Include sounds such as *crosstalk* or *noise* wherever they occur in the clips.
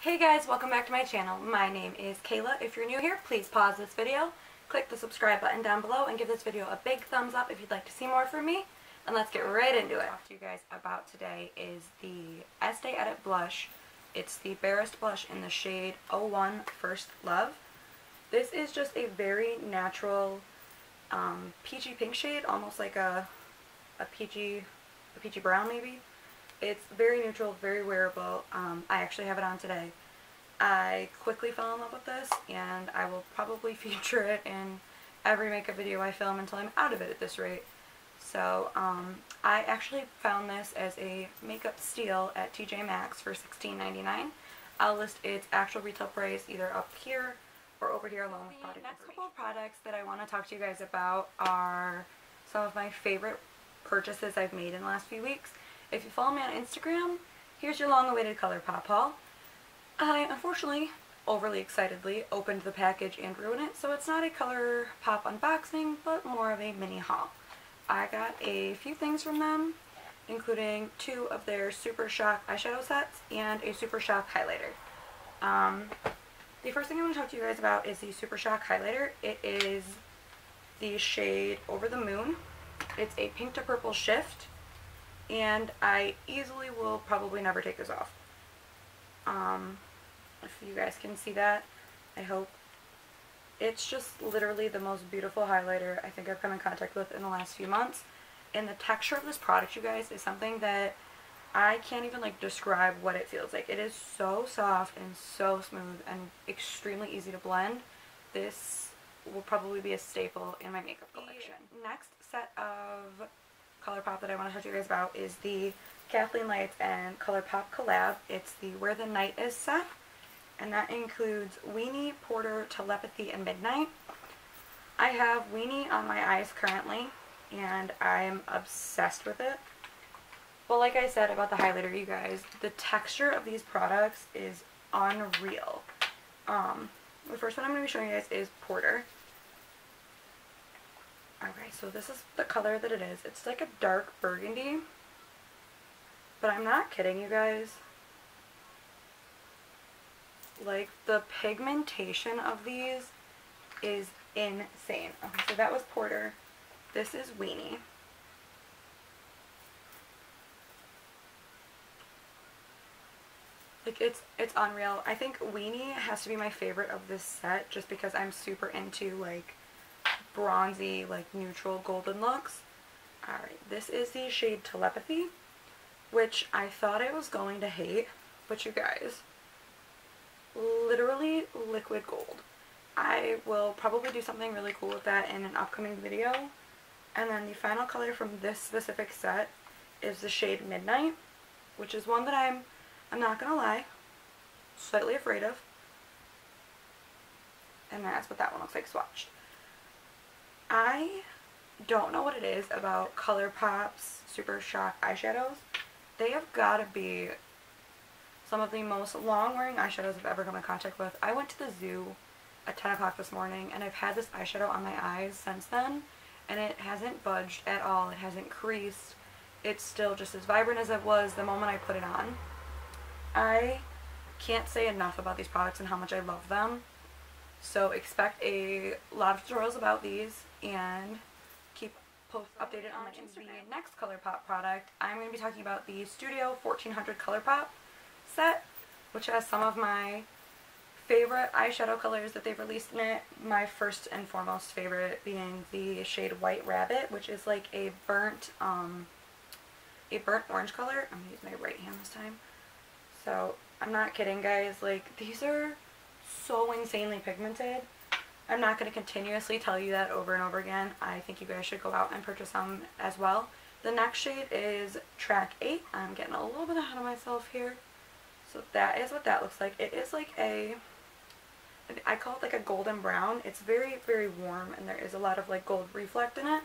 Hey guys, welcome back to my channel. My name is Kayla. If you're new here, please pause this video, click the subscribe button down below, and give this video a big thumbs up if you'd like to see more from me. And let's get right into it. What to you guys about today is the Estee Edit Blush. It's the Barest Blush in the shade 01 First Love. This is just a very natural um, peachy pink shade, almost like a, a peachy, a peachy brown maybe. It's very neutral, very wearable. Um, I actually have it on today. I quickly fell in love with this and I will probably *laughs* feature it in every makeup video I film until I'm out of it at this rate. So um, I actually found this as a makeup steal at TJ Maxx for $16.99. I'll list its actual retail price either up here or over here along with product The next couple of products that I want to talk to you guys about are some of my favorite purchases I've made in the last few weeks. If you follow me on Instagram, here's your long-awaited ColourPop haul. I, unfortunately, overly excitedly opened the package and ruined it, so it's not a ColourPop unboxing, but more of a mini haul. I got a few things from them, including two of their Super Shock eyeshadow sets and a Super Shock highlighter. Um, the first thing I want to talk to you guys about is the Super Shock highlighter. It is the shade Over the Moon. It's a pink to purple shift and I easily will probably never take this off. Um, if you guys can see that, I hope. It's just literally the most beautiful highlighter I think I've come in contact with in the last few months. And the texture of this product, you guys, is something that I can't even like describe what it feels like. It is so soft and so smooth and extremely easy to blend. This will probably be a staple in my makeup collection. The next set of ColourPop that I want to talk to you guys about is the Kathleen Lights and ColourPop collab. It's the Where the Night Is set, and that includes Weenie, Porter, Telepathy, and Midnight. I have Weenie on my eyes currently, and I'm obsessed with it. Well, like I said about the highlighter, you guys, the texture of these products is unreal. Um, the first one I'm going to be showing you guys is Porter. Okay, so this is the color that it is. It's like a dark burgundy. But I'm not kidding you guys. Like, the pigmentation of these is insane. Okay, so that was Porter. This is Weenie. Like, it's, it's unreal. I think Weenie has to be my favorite of this set just because I'm super into, like, bronzy, like neutral golden looks. Alright, this is the shade Telepathy, which I thought I was going to hate, but you guys, literally liquid gold. I will probably do something really cool with that in an upcoming video. And then the final color from this specific set is the shade Midnight, which is one that I'm, I'm not going to lie, slightly afraid of. And that's what that one looks like swatched. I don't know what it is about ColourPop's Super Shock eyeshadows. They have got to be some of the most long-wearing eyeshadows I've ever come in contact with. I went to the zoo at 10 o'clock this morning and I've had this eyeshadow on my eyes since then and it hasn't budged at all. It hasn't creased. It's still just as vibrant as it was the moment I put it on. I can't say enough about these products and how much I love them. So expect a lot of tutorials about these and keep post updated on my Instagram. The next ColourPop product, I'm going to be talking about the Studio 1400 ColourPop set, which has some of my favorite eyeshadow colors that they've released in it. My first and foremost favorite being the shade White Rabbit, which is like a burnt, um, a burnt orange color. I'm going to use my right hand this time. So, I'm not kidding guys, like these are so insanely pigmented. I'm not going to continuously tell you that over and over again. I think you guys should go out and purchase some as well. The next shade is Track 8. I'm getting a little bit ahead of myself here. So that is what that looks like. It is like a, I call it like a golden brown. It's very, very warm and there is a lot of like gold reflect in it.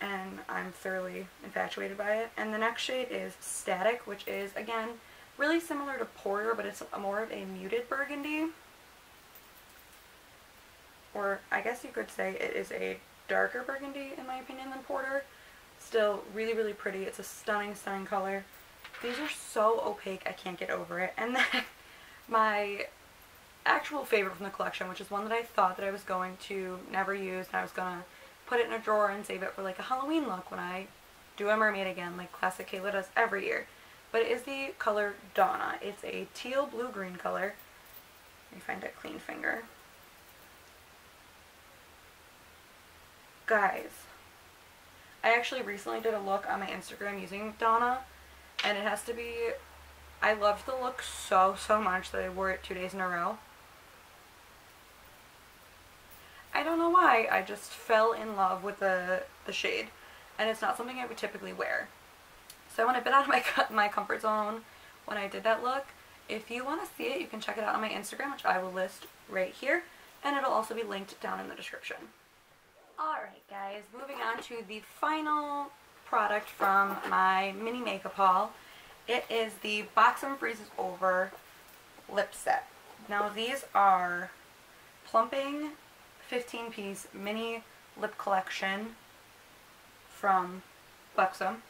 And I'm thoroughly infatuated by it. And the next shade is Static, which is, again, really similar to Porter, but it's more of a muted burgundy or I guess you could say it is a darker burgundy in my opinion than Porter. Still really, really pretty. It's a stunning, stunning color. These are so opaque, I can't get over it. And *laughs* then my actual favorite from the collection, which is one that I thought that I was going to never use, and I was going to put it in a drawer and save it for like a Halloween look when I do a mermaid again, like Classic Kayla does every year. But it is the color Donna. It's a teal blue-green color. Let me find a clean finger. Guys, I actually recently did a look on my Instagram using Donna, and it has to be, I loved the look so, so much that I wore it two days in a row. I don't know why, I just fell in love with the, the shade, and it's not something I would typically wear. So I went a bit out of my, *laughs* my comfort zone when I did that look. If you want to see it, you can check it out on my Instagram, which I will list right here, and it'll also be linked down in the description. Alright guys, moving on to the final product from my mini makeup haul. It is the Buxom Freezes Over lip set. Now these are plumping 15 piece mini lip collection from Buxom.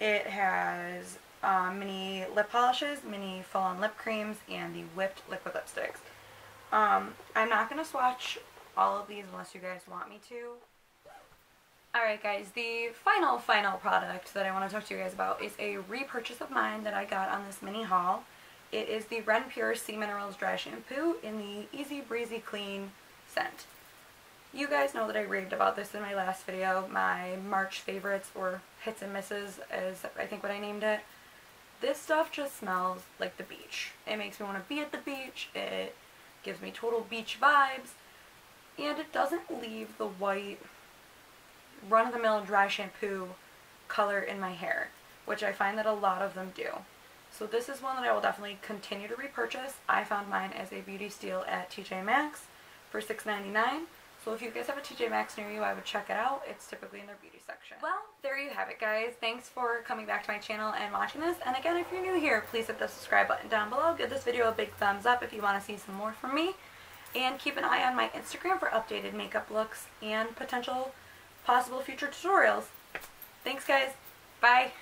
It has um, mini lip polishes, mini full-on lip creams, and the whipped liquid lipsticks. Um, I'm not going to swatch all of these unless you guys want me to. Alright guys, the final, final product that I want to talk to you guys about is a repurchase of mine that I got on this mini haul. It is the Renpure Sea Minerals Dry Shampoo in the Easy Breezy Clean scent. You guys know that I raved about this in my last video, my March favorites or hits and misses is I think what I named it. This stuff just smells like the beach. It makes me want to be at the beach, it gives me total beach vibes, and it doesn't leave the white run-of-the-mill dry shampoo color in my hair, which I find that a lot of them do. So this is one that I will definitely continue to repurchase. I found mine as a beauty steal at TJ Maxx for $6.99. So if you guys have a TJ Maxx near you, I would check it out. It's typically in their beauty section. Well, there you have it, guys. Thanks for coming back to my channel and watching this. And again, if you're new here, please hit the subscribe button down below. Give this video a big thumbs up if you want to see some more from me. And keep an eye on my Instagram for updated makeup looks and potential possible future tutorials. Thanks, guys. Bye.